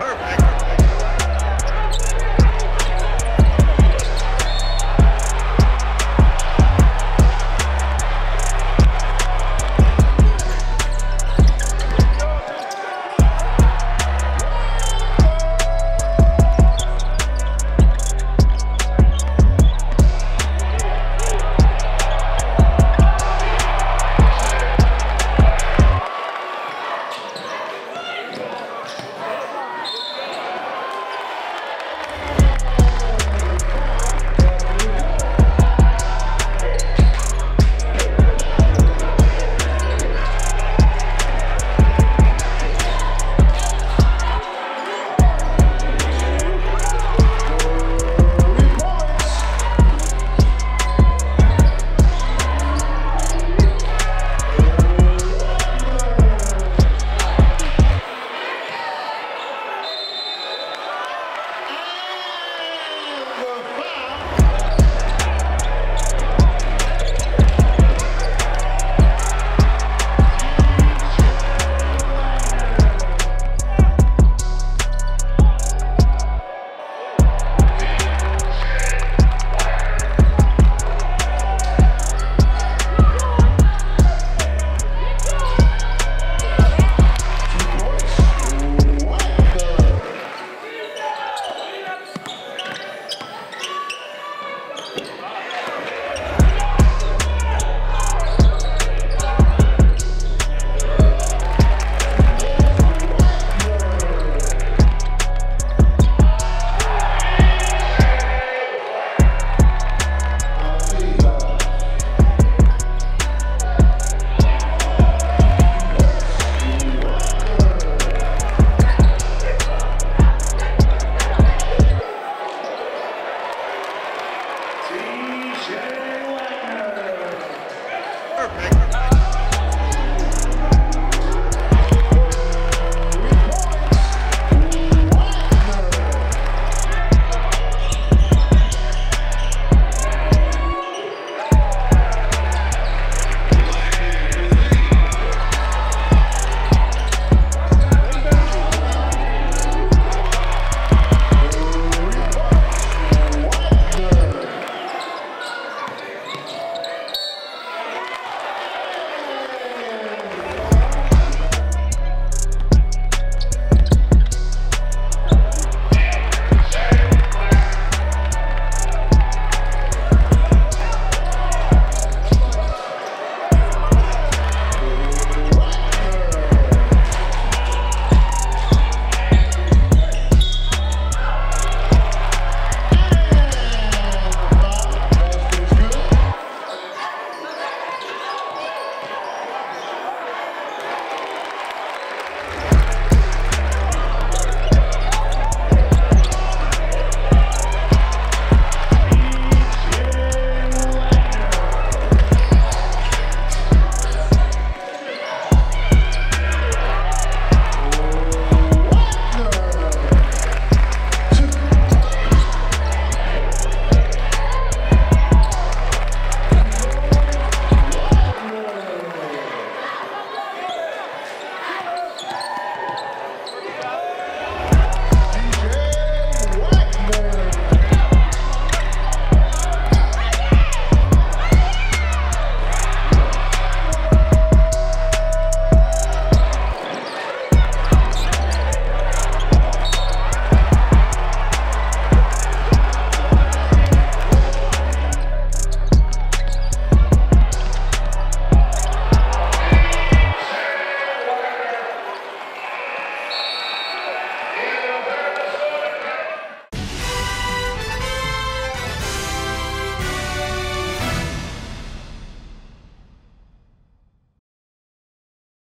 Perfect.